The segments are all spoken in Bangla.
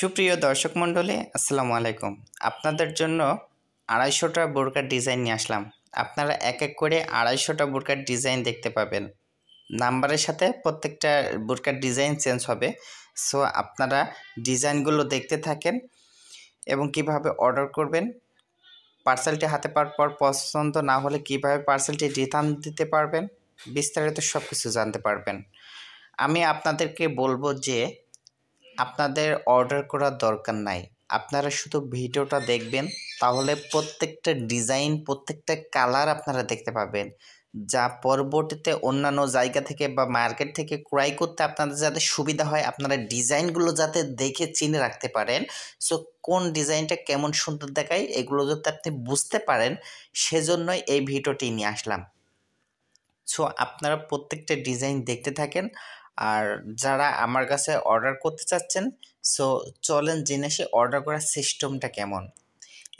সুপ্রিয় দর্শক মণ্ডলী, আসসালামু আলাইকুম। আপনাদের জন্য আড়াইশোটা বোরকার ডিজাইন নিয়ে আসলাম। আপনারা এক এক করে আড়াইশোটা বোরকার ডিজাইন দেখতে পাবেন। নাম্বারের সাথে প্রত্যেকটা বোরকার ডিজাইন চেঞ্জ হবে। সো, আপনারা ডিজাইনগুলো দেখতে থাকেন এবং কীভাবে অর্ডার করবেন। পার্সেলটি হাতে পাওয়ার পর পছন্দ না হলে কীভাবে পার্সেলটি রিটার্ন দিতে পারবেন, বিস্তারিত সব কিছু জানতে পারবেন। আমি আপনাদেরকে বলব যে আপনাদের অর্ডার করার দরকার নাই। আপনারা শুধু ভিডিওটা দেখবেন, তাহলে প্রত্যেকটা ডিজাইন প্রত্যেকটা কালার আপনারা দেখতে পাবেন। যা পরবর্তীতে অন্যান্য জায়গা থেকে বা মার্কেট থেকে ক্রয় করতে আপনাদের যাতে সুবিধা হয়, আপনারা ডিজাইনগুলো যাতে দেখে চিনে রাখতে পারেন। সো কোন ডিজাইনটা কেমন সুন্দর দেখায়, এগুলো যাতে আপনি বুঝতে পারেন, সেজন্যই এই ভিডিওটি নিয়ে আসলাম। সো আপনারা প্রত্যেকটা ডিজাইন দেখতে থাকেন। আর যারা আমার কাছে অর্ডার করতে চাচ্ছেন সো চলেন জেনে সে অর্ডার করার সিস্টেমটা কেমন।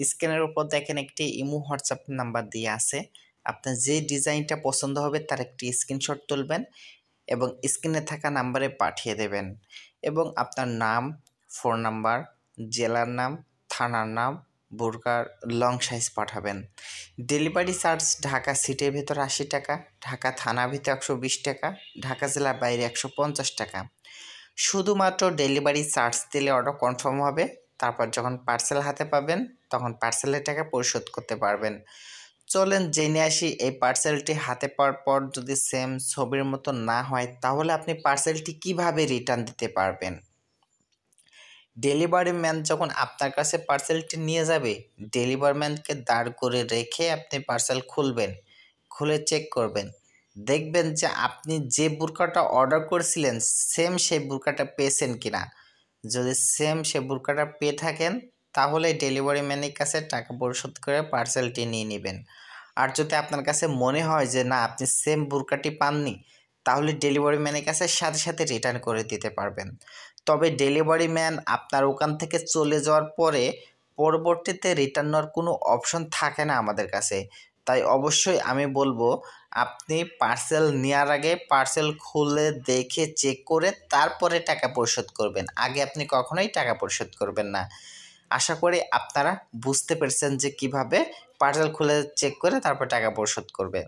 স্ক্রিনের উপর দেখেন একটি ইমো হোয়াটসঅ্যাপ নাম্বার দিয়ে আছে। আপনার যে ডিজাইনটা পছন্দ হবে তার একটি স্ক্রিনশট তুলবেন এবং স্ক্রিনে থাকা নাম্বারে পাঠিয়ে দেবেন। এবং আপনার নাম ফোন নাম্বার জেলার নাম, থানার নাম বোরকার লং সাইজ পাঠাবেন। ডেলিভারি চার্জ ঢাকা সিটির ভেতর আশি টাকা, ঢাকা থানার ভিতর একশো বিশ টাকা, ঢাকা জেলার বাইরে একশো পঞ্চাশ টাকা। শুধুমাত্র ডেলিভারি চার্জ দিলে অর্ডার কনফার্ম হবে, তারপর যখন পার্সেল হাতে পাবেন, তখন পার্সেলের টাকা পরিশোধ করতে পারবেন। চলেন জেনে আসি, এই পার্সেলটি হাতে পাওয়ার পর যদি সেম ছবির মতো না হয়, তাহলে আপনি পার্সেলটি কীভাবে রিটার্ন দিতে পারবেন? ডেলিভারি ম্যান যখন আপনার কাছে পার্সেলটি নিয়ে যাবে, ডেলিভারি ম্যানকে দাঁড় করে রেখে আপনি পার্সেল খুলবেন, খুলে চেক করবেন। দেখবেন যে আপনি যে বুরকাটা অর্ডার করেছিলেন, সেম সেই বুরকাটা পেয়েছেন কিনা। যদি সেম সে বুরকাটা পেয়ে থাকেন, তাহলে ডেলিভারি ম্যানের কাছে টাকা পরিশোধ করে পার্সেলটি নিয়ে নেবেন। আর যদি আপনার কাছে মনে হয় যে না, আপনি সেম বুরকাটি পাননি, তাহলে ডেলিভারি ম্যানের কাছে সাথে সাথে রিটার্ন করে দিতে পারবেন। তবে ডেলিভারি ম্যান আপনার ওখান থেকে চলে যাওয়ার পরে পরবর্তীতে রিটার্ন নেওয়ার কোনো অপশন থাকে না আমাদের কাছে। তাই অবশ্যই আমি বলব, আপনি পার্সেল নেওয়ার আগে পার্সেল খুলে দেখে চেক করে তারপরে টাকা পরিশোধ করবেন। আগে আপনি কখনোই টাকা পরিশোধ করবেন না। আশা করি আপনারা বুঝতে পেরেছেন যে কীভাবে পার্সেল খুলে চেক করে তারপর টাকা পরিশোধ করবে।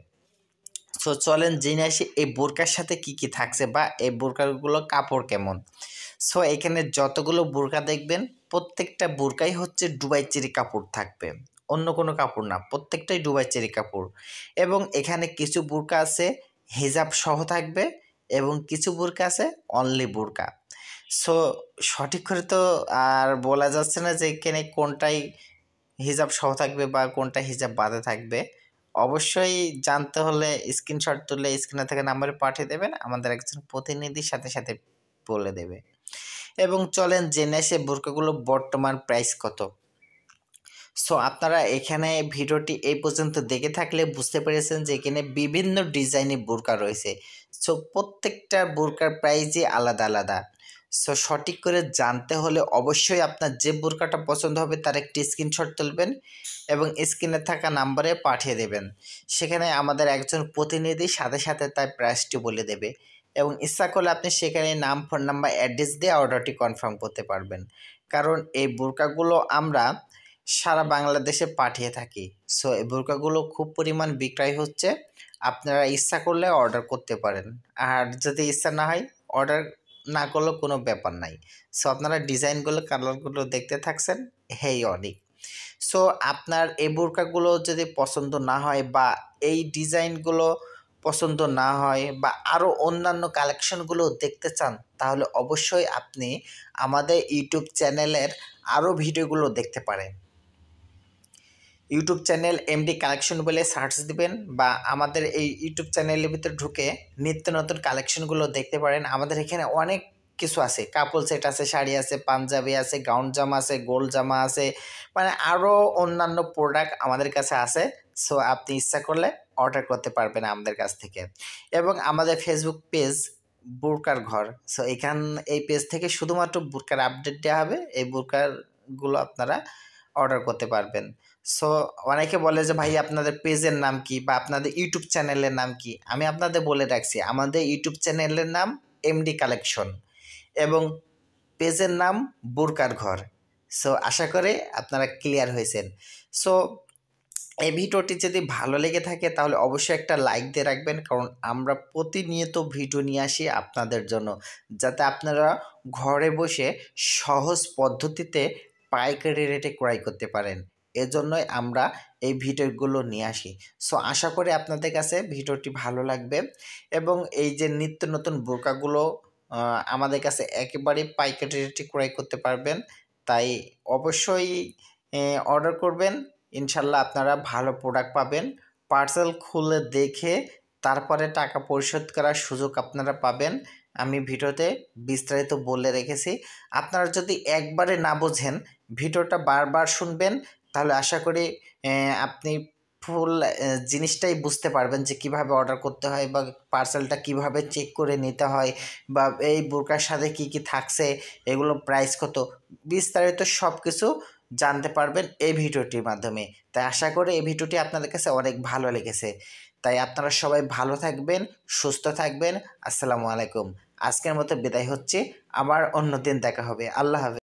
সো চলেন জেনে আসি এই বোরকার সাথে কি কি থাকছে বা এই বোরকাগুলো কাপড় কেমন? সো এখানে যতগুলো বোরকা দেখবেন, প্রত্যেকটা বোরকাই হচ্ছে ডুবাই চেরি কাপড় থাকবে। অন্য কোনো কাপড় না, প্রত্যেকটাই ডুবাই চেরি কাপড়। এবং এখানে কিছু বোরকা আছে, হিজাব সহ থাকবে এবং কিছু বোরকা আছে অনলি বোরকা। সো সঠিক করে তো আর বলা যাচ্ছে না যে এখানে কোনটাই হিজাব সহ থাকবে বা কোনটা হিজাব বাদে থাকবে। অবশ্যই জানতে হলে স্ক্রিনশট তুলে স্ক্রিনে থেকে নাম্বারে পাঠিয়ে দেবেন। আমাদের একজন প্রতিনিধির সাথে সাথে বলে দেবে। এবং চলেন জেনে সে বোরকাগুলো বর্তমান প্রাইস কত। সো আপনারা এখানে ভিডিওটি এই পর্যন্ত দেখে থাকলে বুঝতে পেরেছেন যে এখানে বিভিন্ন ডিজাইনের বোরকা রয়েছে। সো প্রত্যেকটা বোরকার প্রাইজই আলাদা আলাদা। সো সঠিক করে জানতে হলে অবশ্যই আপনার যে বোরকাটা পছন্দ হবে তার একটি স্ক্রিনশট তুলবেন এবং স্ক্রিনে থাকা নাম্বারে পাঠিয়ে দেবেন। সেখানে আমাদের একজন প্রতিনিধি সাথে সাথে তার প্রাইসটি বলে দেবে এবং ইচ্ছা করলে আপনি সেখানে নাম ফোন নাম্বার অ্যাড্রেস দিয়ে অর্ডারটি কনফার্ম করতে পারবেন। কারণ এই বোরকাগুলো আমরা সারা বাংলাদেশে পাঠিয়ে থাকি। সো এই বোরকাগুলো খুব পরিমাণ বিক্রয় হচ্ছে। আপনারা ইচ্ছা করলে অর্ডার করতে পারেন। আর যদি ইচ্ছা না হয় অর্ডার না করলেও কোনো ব্যাপার নাই। সো আপনারা ডিজাইনগুলো কালারগুলো দেখতে থাকছেন, হেই অনেক। সো আপনার এই বোরকাগুলো যদি পছন্দ না হয় বা এই ডিজাইনগুলো পছন্দ না হয় বা আরও অন্যান্য কালেকশনগুলো দেখতে চান, তাহলে অবশ্যই আপনি আমাদের ইউটিউব চ্যানেলের আরও ভিডিওগুলো দেখতে পারেন। ইউটিউব চ্যানেল এমডি কালেকশন বলে সার্চ দিবেন বা আমাদের এই ইউটিউব চ্যানেলের ভিতরে ঢুকে নিত্য নতুন কালেকশনগুলো দেখতে পারেন। আমাদের এখানে অনেক কিছু আছে। কাপল সেট আছে, শাড়ি আছে, পাঞ্জাবি আছে গাউন জামা আছে গোল জামা আছে মানে আরও অন্যান্য প্রোডাক্ট আমাদের কাছে আছে। সো আপনি ইচ্ছা করলে অর্ডার করতে পারবেন আমাদের কাছ থেকে। এবং আমাদের ফেসবুক পেজ বুরকার ঘর। সো এখান, এই পেজ থেকে শুধুমাত্র বুরকার আপডেট দেওয়া হবে। এই বুরকারগুলো আপনারা অর্ডার করতে পারবেন। সো অনেকে বলে যে, ভাই, আপনাদের পেজের নাম কি বা আপনাদের ইউটিউব চ্যানেলের নাম কি? আমি আপনাদের বলে রাখছি, আমাদের ইউটিউব চ্যানেলের নাম এমডি কালেকশন এবং পেজের নাম বুরকার ঘর। সো আশা করে আপনারা ক্লিয়ার হয়েছেন। সো এই ভিডিওটি যদি ভালো লেগে থাকে, তাহলে অবশ্যই একটা লাইক দিয়ে রাখবেন, কারণ আমরা প্রতিনিয়ত ভিডিও নিয়ে আসি আপনাদের জন্য। যাতে আপনারা ঘরে বসে সহজ পদ্ধতিতে পাইকারি রেটে ক্রয় করতে পারেন। এজন্যই আমরা এই ভিডিওগুলো নিয়ে আসি। সো, আশা করি আপনাদের কাছে ভিডিওটি ভালো লাগবে এবং এই যে নিত্য নতুন বোরকাগুলো আমাদের কাছে একেবারে পাইকারি রেটে ক্রয় করতে পারবেন, তাই অবশ্যই অর্ডার করবেন। ইনশাল্লাহ আপনারা ভালো প্রোডাক্ট পাবেন। পার্সেল খুলে দেখে তারপরে টাকা পরিশোধ করার সুযোগ আপনারা পাবেন। আমি ভিডিওতে বিস্তারিত বলে রেখেছি। আপনারা যদি একবারে না বোঝেন, ভিডিওটা বারবার শুনবেন, তাহলে আশা করি আপনি ফুল জিনিসটাই বুঝতে পারবেন যে কীভাবে অর্ডার করতে হয় বা পার্সেলটা কীভাবে চেক করে নিতে হয় বা এই বোরকার সাথে কি কি থাকছে, এগুলো প্রাইস কত, বিস্তারিত সব কিছু জানতে পারবেন এই ভিডিওটির মাধ্যমে। তাই আশা করি এই ভিডিওটি আপনাদের কাছে অনেক ভালো লেগেছে। তাই আপনারা সবাই ভালো থাকবেন, সুস্থ থাকবেন। আসসালামু আলাইকুম। আজকের মতো বিদায় হচ্ছে। আবার অন্য দিন দেখা হবে। আল্লাহ হাফেজ।